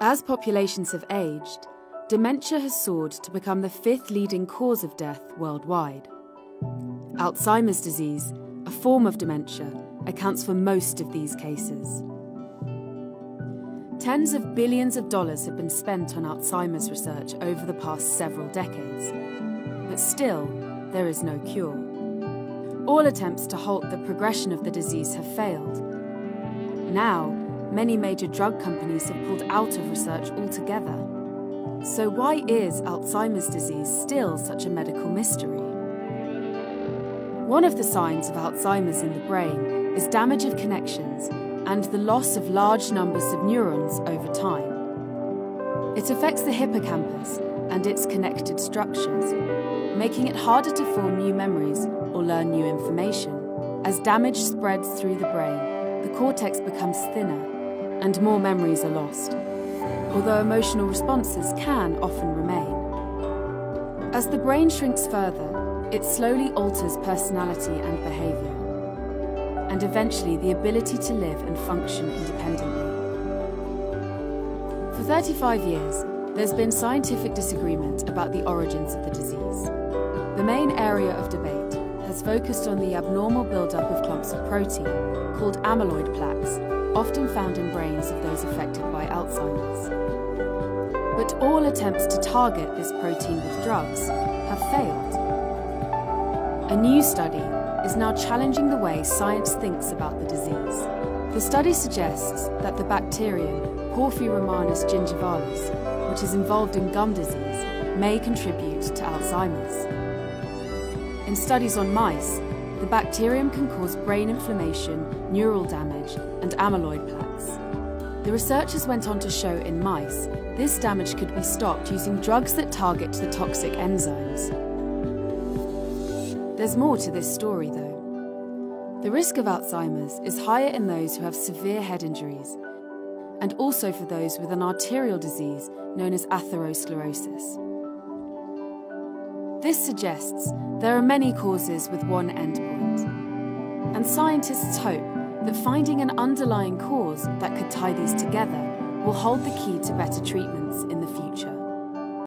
As populations have aged, dementia has soared to become the fifth leading cause of death worldwide. Alzheimer's disease, a form of dementia, accounts for most of these cases. Tens of billions of dollars have been spent on Alzheimer's research over the past several decades. But still, there is no cure. All attempts to halt the progression of the disease have failed. Now, many major drug companies have pulled out of research altogether. So why is Alzheimer's disease still such a medical mystery? One of the signs of Alzheimer's in the brain is damage of connections and the loss of large numbers of neurons over time. It affects the hippocampus and its connected structures, making it harder to form new memories or learn new information. As damage spreads through the brain, the cortex becomes thinner and more memories are lost, although emotional responses can often remain. As the brain shrinks further, it slowly alters personality and behaviour and eventually the ability to live and function independently. For 35 years, there's been scientific disagreement about the origins of the disease. The main area of debate has focused on the abnormal buildup of clumps of protein, called amyloid plaques, often found in brains of those affected by Alzheimer's. But all attempts to target this protein with drugs have failed. A new study is now challenging the way science thinks about the disease. The study suggests that the bacterium Porphyromonas gingivalis, which is involved in gum disease, may contribute to Alzheimer's. In studies on mice, the bacterium can cause brain inflammation, neural damage, and amyloid plaques. The researchers went on to show in mice this damage could be stopped using drugs that target the toxic enzymes. There's more to this story, though. The risk of Alzheimer's is higher in those who have severe head injuries, and also for those with an arterial disease known as atherosclerosis. This suggests there are many causes with one endpoint, and scientists hope that finding an underlying cause that could tie these together will hold the key to better treatments in the future.